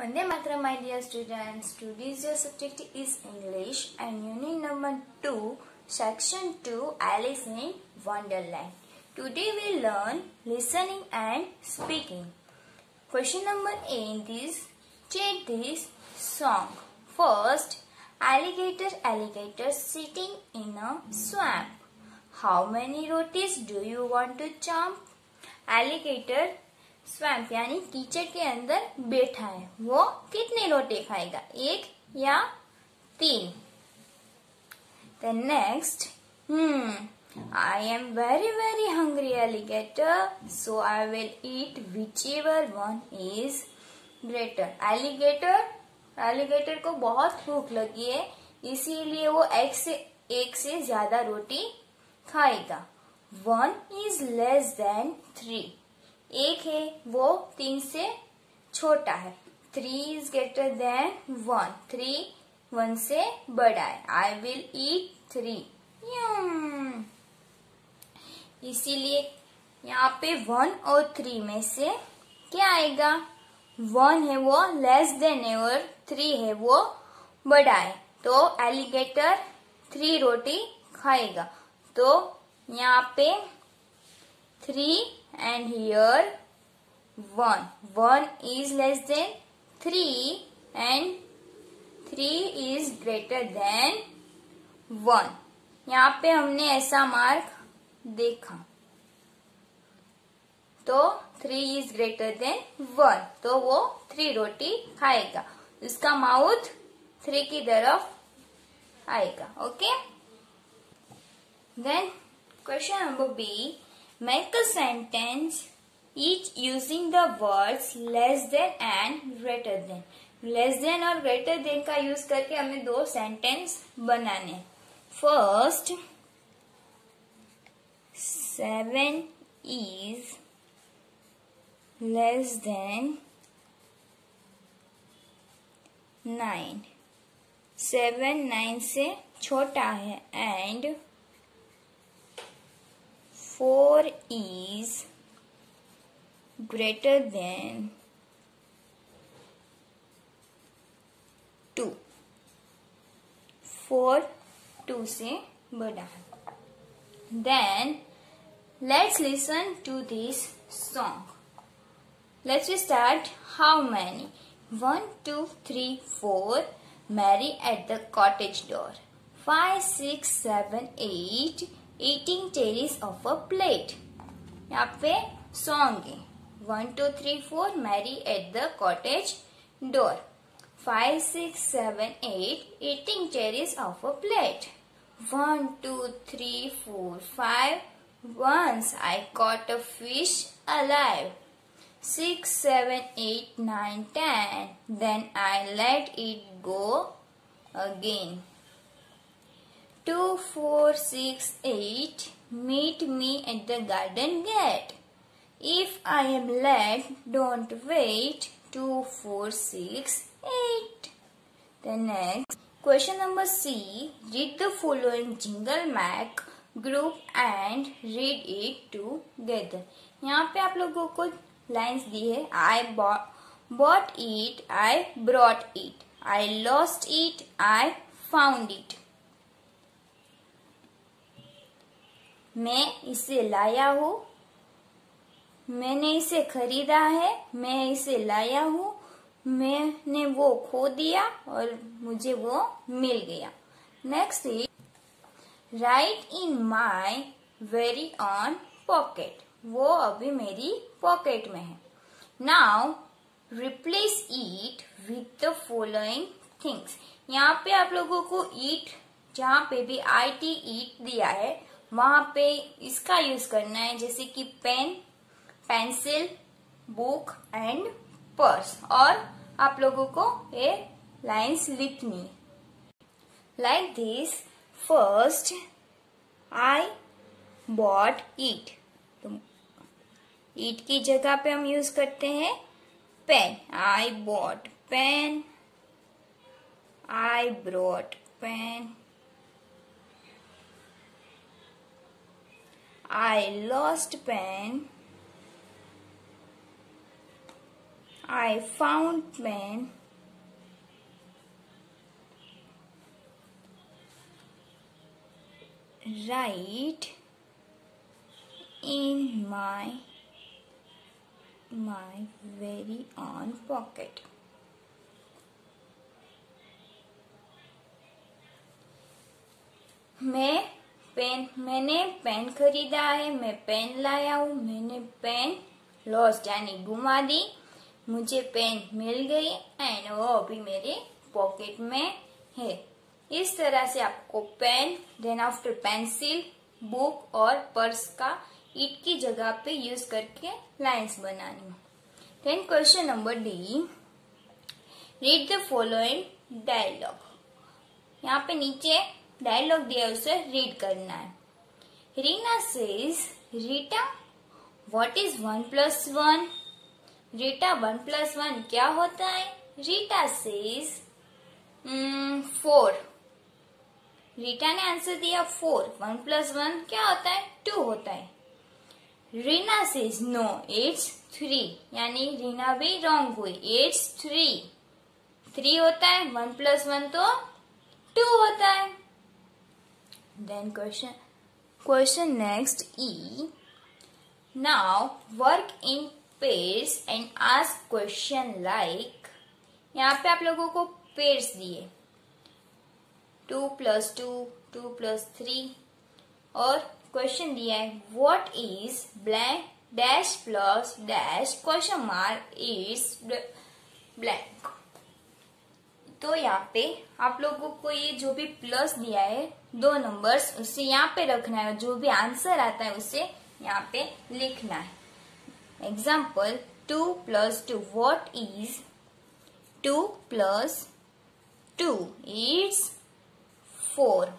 Vande Mataram my dear students, today's your subject is English and unit number 2, section 2, Alice in Wonderland. Today we learn listening and speaking. Question number 8 is, check this song. First, alligator, alligator sitting in a swamp. How many rotis do you want to jump? Alligator, swamp यानी कीचड़ के अंदर बैठा है वो कितने लोटे खाएगा एक या तीन then next hmm I am very very hungry alligator so I will eat whichever one is greater alligator alligator को बहुत भूख लगी है इसीलिए वो एक से एक से ज्यादा रोटी खाएगा one is less than three एक है वो तीन से छोटा है three is greater than one three one से बड़ा है आई विल ईट थ्री इसीलिए यहाँ पे वन और थ्री में से क्या आएगा वन है वो लेस देन है और थ्री है वो बड़ा है तो एलिगेटर थ्री रोटी खाएगा तो यहाँ पे three and here one one is less than three and three is greater than one यहाँ पे हमने ऐसा मार्क देखा तो three is greater than one तो वो थ्री रोटी खाएगा उसका माउथ थ्री की तरफ आएगा okay then question number B Make a sentence each using the words less than and greater than. Less than or greater than ka use karke hame do sentence banane first seven is less than nine seven nine se छोटा hai and 4 is greater than 2 4 2 से बड़ा है then let's listen to this song let's start how many 1 2 3 4 Mary at the cottage door 5 6 7 8 eating cherries of a plate. यहाँ पे song है. One two three four Mary at the cottage door. Five six seven eight eating cherries off a plate. One two three four five. Once I caught a fish alive. Six seven eight nine ten. Then I let it go again. Two, four, six, eight. Meet me at the garden gate. If I am late, don't wait. Two, four, six, eight. The next question number C. Read the following jingle mac group and read it together. यहाँ पे आप लोगों को lines दी है आई bought it, I brought it, I lost it, I found it. मैं इसे लाया हूँ मैंने इसे खरीदा है मैं इसे लाया हूँ मैंने वो खो दिया और मुझे वो मिल गया next is right in my very own pocket वो अभी मेरी पॉकेट में है now replace it with the following things यहाँ पे आप लोगों को ईट जहाँ पे भी आई टी ईट दिया है वहां पे इसका यूज करना है जैसे कि pen pencil book and purse और आप लोगों को ये लाइंस लिखनी like this first I bought it it की जगह पे हम यूज करते हैं pen I bought pen I brought pen I lost pen. I found pen. Right in my my very own pocket. May. Pen मैंने pen खरीदा है मैं पेन लाया हूँ मैंने पेन लॉस्ट यानी गुमा दी मुझे पेन मिल गई एंड वो अभी मेरे पॉकेट में है इस तरह से आपको pen then after pencil book और पर्स का ईट की जगह पे यूज करके लाइंस बनानी then question number D read the following dialogue यहाँ पे नीचे डायलॉग दिया है उसे रीड करना है Reena says Rita what is one plus one Rita one plus one क्या होता है रीटा सेज फोर रीटा ने आंसर दिया फोर वन प्लस वन क्या होता है टू होता है Reena says no it's three यानी रीना भी रॉन्ग हुई इट्स थ्री थ्री होता है वन प्लस वन तो टू होता है Then question question next E. Now work in pairs and ask question like यहाँ पे आप लोगों को पेयर्स दिए two plus two two plus three और क्वेश्चन दिया है what is blank dash plus dash question mark is blank तो यहाँ पे आप लोगों को ये जो भी प्लस दिया है दो नंबर्स उसे यहाँ पे रखना है जो भी आंसर आता है उसे यहाँ पे लिखना है example two plus two what is two plus two it's four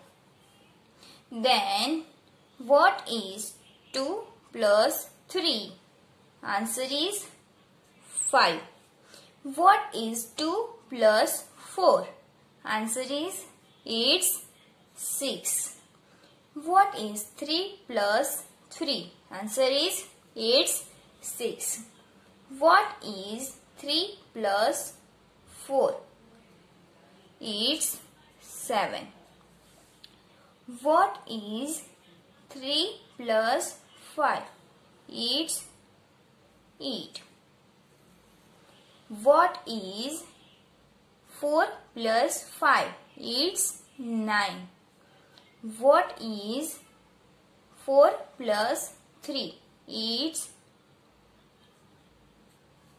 then what is two plus three answer is five what is two plus four answer is it's 6. What is 3 plus 3? Answer is eight. 6. What is 3 plus 4? It's 7. What is 3 plus 5? It's 8. What is 4 plus 5? It's 9. What is 4 plus 3? It's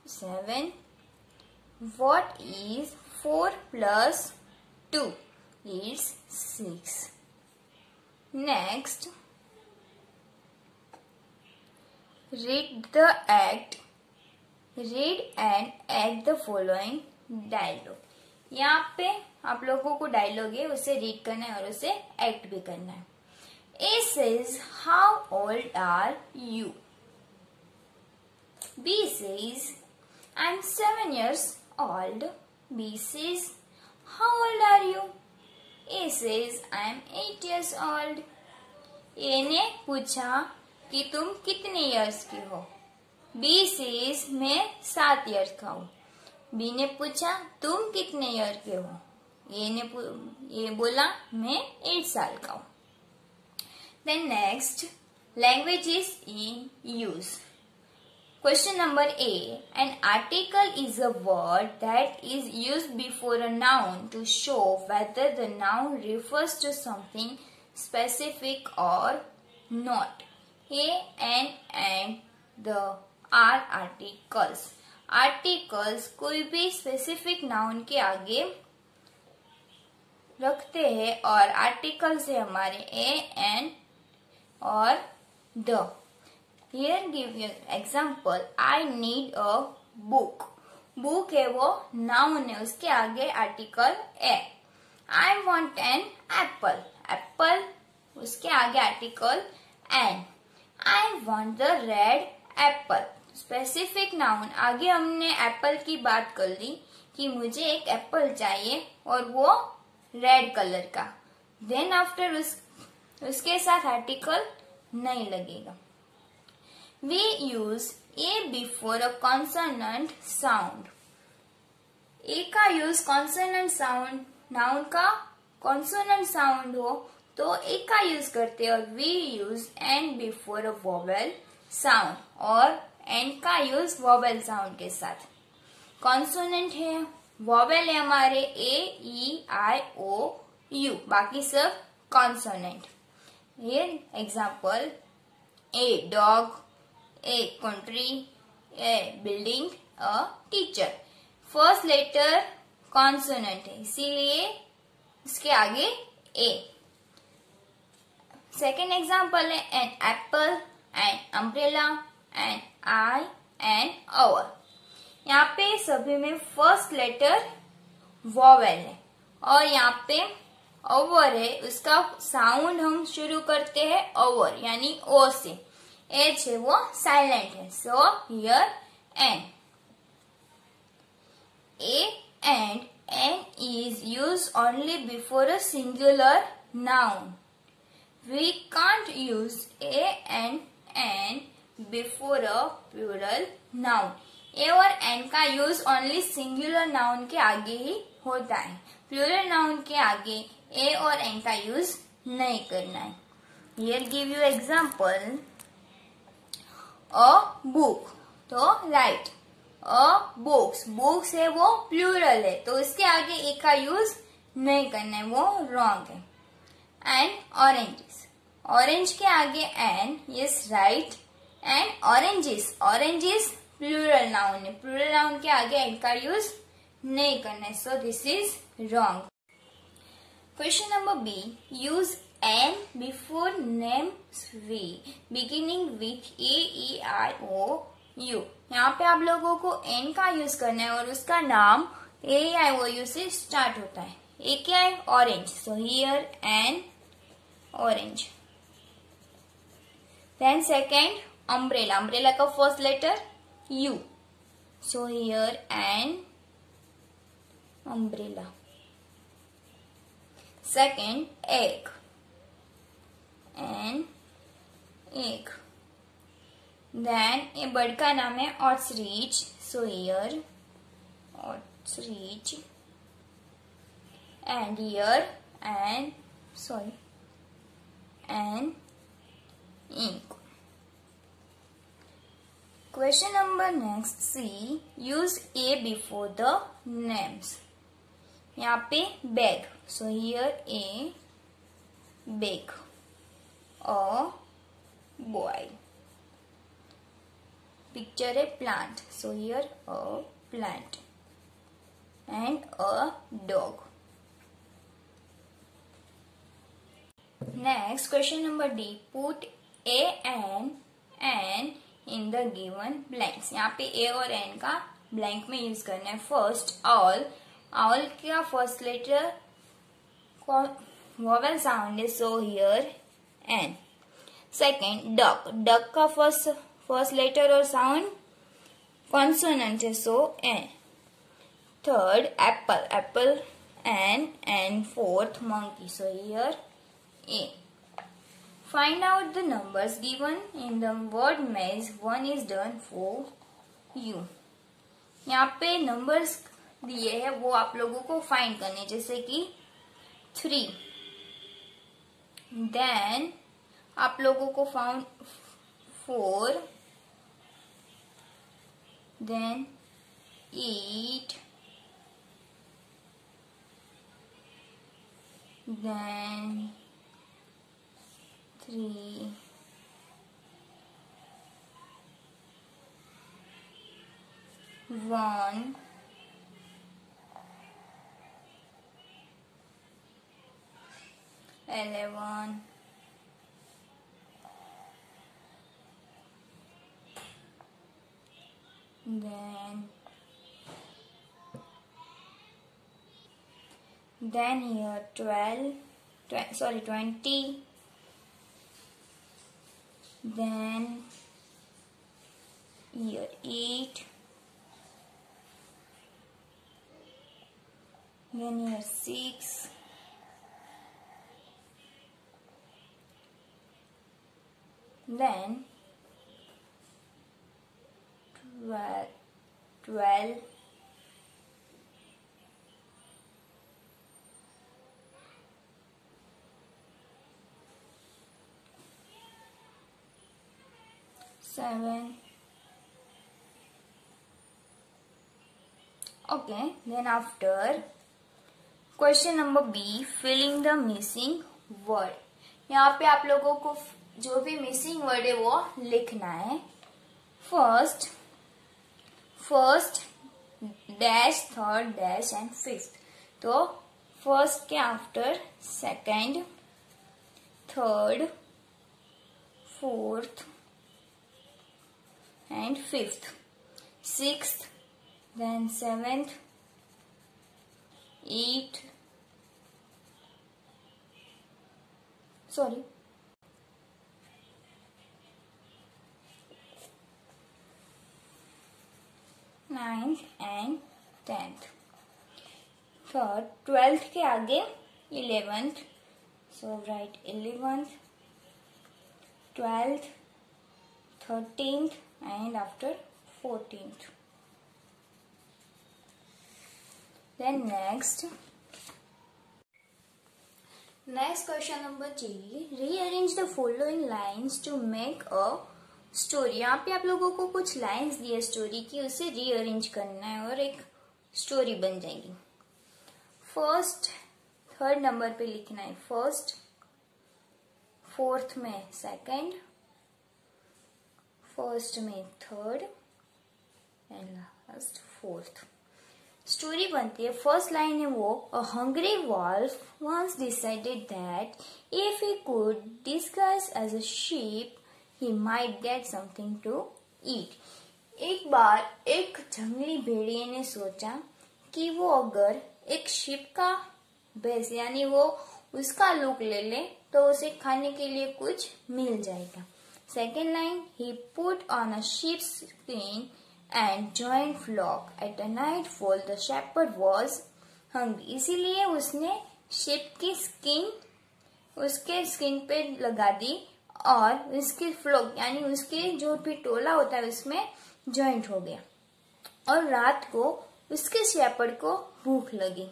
7. What is 4 plus 2? It's 6. Next, read the act. Read and act the following dialogue. यहाँ पे आप लोगों को dialogue है उसे read करना है और उसे एक्ट भी करना है A says how old are you B says I am seven years old B says how old are you S is I am eight years old A ने पूछा कि तुम कितने ईयर्स की हो? बी says, मैं सात ईयर्स का हूं बी ने पूछा तुम कितने ईयर के हो ये ने ये बोला मैं एट साल का हूं then next language is in use question number A an article is a word that is use before a noun to show whether the noun refers to something specific or not A an and the are articles articles कोई भी specific noun के आगे रखते हैं और articles है हमारे A N और the here give example I need a book book है वो नाउन है उसके आगे article A I want an apple apple उसके आगे article an I want the red apple specific noun आगे हमने एप्पल की बात कर ली कि मुझे एक एप्पल चाहिए और वो रेड कलर का देन आफ्टर उस उसके साथ आर्टिकल नहीं लगेगा we use A before a consonant sound A का यूज कॉन्सनंट साउंड नाउन का कॉन्सोनेंट साउंड हो तो ए का यूज करते और we use and before a vowel sound और एंड का यूज वॉवेल साउंड के साथ कॉन्सोनेंट है वॉवेल है हमारे A E I O U बाकी सब कॉन्सोनेंट ये example A dog A country A building a teacher first letter consonant है इसीलिए इसके आगे ए सेकेंड एग्जाम्पल है an apple an umbrella and I and hour यहाँ पे सभी में फर्स्ट लेटर वॉवेल है और यहाँ पे ओवर है उसका साउंड हम शुरू करते हैं अवर यानी ओ से एच है वो साइलेंट है so here an A and an is use only before a singular noun we can't use A and and before a plural noun A और एन का यूज ओनली सिंगुलर नाउन के आगे ही होता है प्यूरल नाउन के आगे a और एन का यूज नहीं करना है here give you example a book तो राइट अ बुक्स बुक्स है वो प्लूरल है तो इसके आगे ए का यूज नहीं करना है वो रॉन्ग है एंड ऑरेंजेस ऑरेंज के आगे an is right and oranges oranges plural noun है प्लूरल नाउन के आगे एंड का यूज नहीं करना है so this is wrong question number B use an before name we beginning with A E R O U यहाँ पे आप लोगों को एन का यूज करना है और उसका नाम ए आई ओ यू से स्टार्ट होता है ए क्या है orange so here an orange then second umbrella umbrella का first letter u so here an umbrella second egg an egg then a bird का नाम है ostrich so here ostrich and here and sorry and ink Question number next C. Use A before the names. यहाँ पे bag. So here A bag. A boy. Picture a plant. So here a plant and a dog. Next question number D. Put A and an in the given blanks यहाँ पे a और an का blank में use करना है first all all का first letter vowel sound is so here an second duck duck का first first letter और साउंड कॉन्सोनेंट है so an third apple apple an and fourth monkey so here A Find out the numbers given in the word maze. One is done for you. यहाँ पे numbers दिए हैं वो आप लोगों को find करने जैसे कि थ्री then आप लोगों को found four then eight then bikini. Vaughn. Eleven. Then then here 12 tw sorry 20 then year 8 then year 6 then 12, 12 seven okay then after question number B filling the missing word यहाँ पे आप लोगों को जो भी मिसिंग वर्ड है वो लिखना है first first dash third dash and fifth तो फर्स्ट के after second third fourth and 5th, 6th, then 7th, 8th, sorry, 9th and 10th. For 12th ke aage 11th, so write 11th, 12th, 13th, and after 14th then next next question number j rearrange the following lines to make a story यहाँ पे आप लोगों को कुछ lines दिए story की उसे rearrange करना है और एक स्टोरी बन जाएगी फर्स्ट थर्ड नंबर पे लिखना है फर्स्ट फोर्थ में सेकंड फर्स्ट में third and last fourth story बनती है फर्स्ट लाइन है वो a hungry wolf once decided that if he could discuss as a sheep he might get something to eat एक बार एक जंगली भेड़िए ने सोचा कि वो अगर एक शिप का बेस यानी वो उसका लुक ले ले तो उसे खाने के लिए कुछ मिल जाएगा Second line, he put on a sheep's skin and joined flock. At a nightfall, the shepherd was hungry. इसीलिए उसने sheep की skin उसके skin पे लगा दी और उसके फ्लोक यानी उसके जो भी टोला होता है उसमें जॉइंट हो गया और रात को उसके शेपर्ड को भूख लगी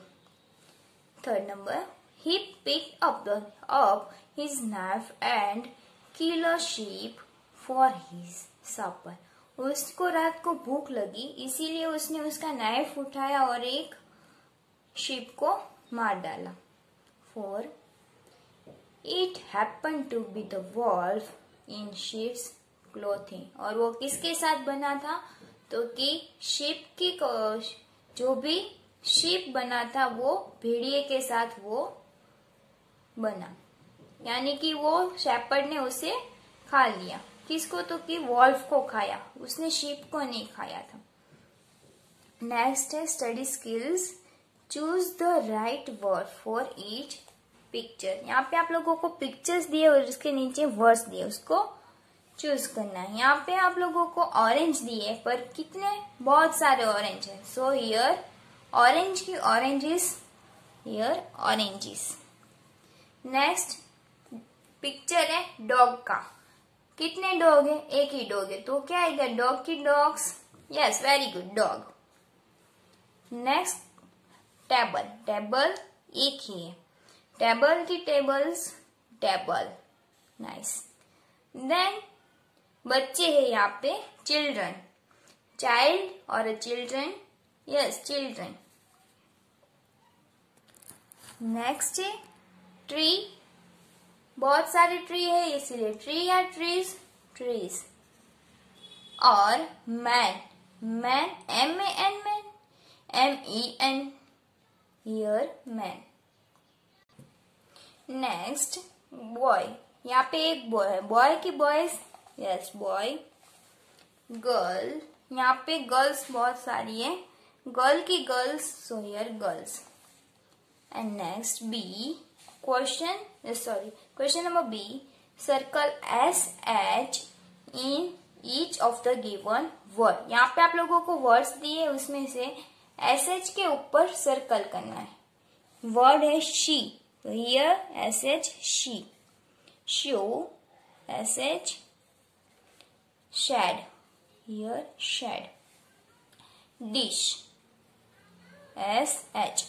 third number he picked up the up his knife and kill a sheep for his supper. उसको रात को भूख लगी इसीलिए उसने उसका नाइफ उठाया और एक शिप को मार डाला for it happen to be the wolf in sheep's clothing और वो किसके साथ बना था तो कि शिप की जो भी शिप बना था वो भेड़िए के साथ वो बना यानी कि वो शेपर्ड ने उसे खा लिया किसको तो कि वॉल्फ को खाया उसने शीप को नहीं खाया था नेक्स्ट है study skills choose the right word for each picture यहाँ पे आप लोगों को पिक्चर्स दिए और उसके नीचे वर्ड्स दिए उसको चूज करना है यहाँ पे आप लोगों को ऑरेंज दिए पर कितने बहुत सारे ऑरेंज है सो हियर ऑरेंज की oranges here oranges next picture है डॉग का कितने डॉग है एक ही डॉग है तो क्या आएगा डॉग की dogs yes very good dog next table table एक ही है टेबल की टेबल्स टेबल नाइस देन बच्चे है यहाँ पे चिल्ड्रन चाइल्ड और a children yes children next है ट्री बहुत सारे ट्री है इसीलिए ट्री या ट्रीज ट्रीज और man man M A N man M E N year man next boy यहाँ पे एक बॉय है बॉय की बॉयज यस बॉय गर्ल यहाँ पे गर्ल्स बहुत सारी है गर्ल की girls so here girls and next B question sorry Question number B. Circle S H in each of the given word यहाँ पे आप लोगों को वर्ड्स दिए उसमें से एस एच के ऊपर सर्कल करना है वर्ड है शी तो here S H she show S H shed here shed dish S H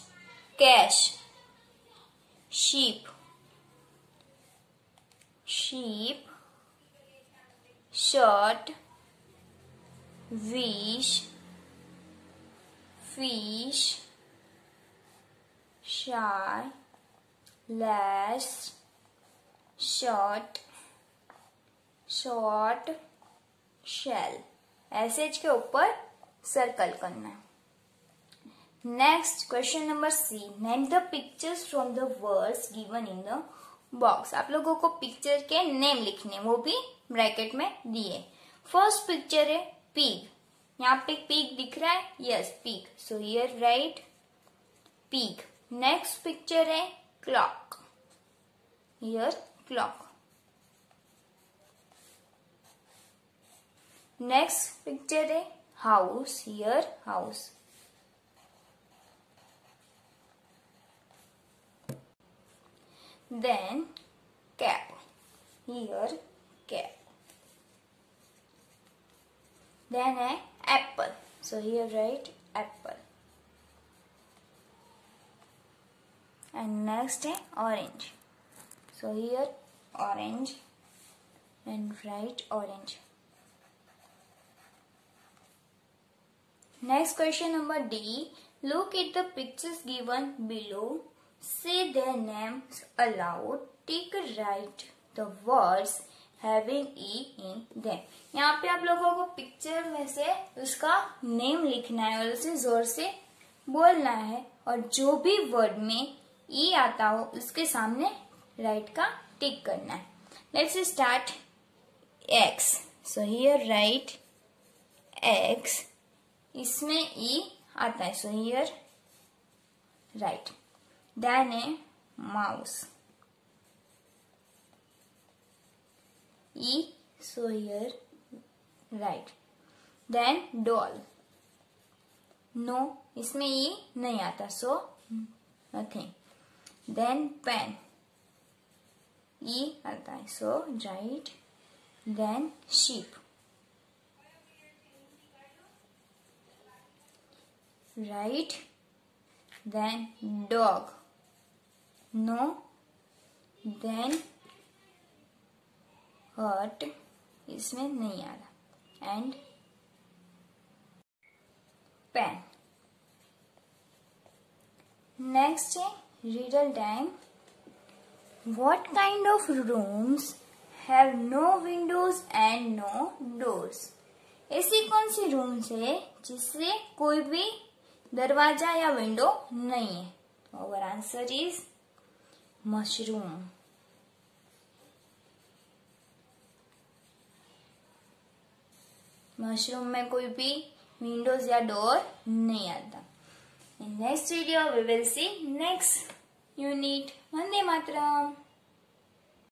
cash sheep sheep shirt wish fish shy less short short shell S H के ऊपर circle करना है next question number C name the pictures from the words given in the box आप लोगों को picture के name लिखने वो भी ब्रैकेट में दिए फर्स्ट पिक्चर है पीक यहाँ पे पीक दिख रहा है yes peak so here right peak next picture है clock here clock next picture है house here house then cap here cap then a apple so here write apple and next a orange so here orange and write orange next question number d look at the pictures given below Say their names aloud. Take a right the words having e in them. यहाँ पे आप लोगों को picture में से उसका name लिखना है और उसे जोर से बोलना है और जो भी वर्ड में ई e आता हो उसके सामने राइट का टिक करना है let's start X so here right X इसमें ई e आता है so here right than a mouse. E, so here, right. Then doll. No, इसमें ई e नहीं आता so nothing then pen E आता है so right then sheep right then dog no then hurt इसमें नहीं आ रहा एंड पेन नेक्स्ट है riddle then what kind of rooms have no windows and no doors ऐसी कौन सी रूम्स है जिससे कोई भी दरवाजा या विंडो नहीं है our answer is mushroom mushroom में कोई भी विंडोज या डोर नहीं आता next video we will see next unit Vande Mataram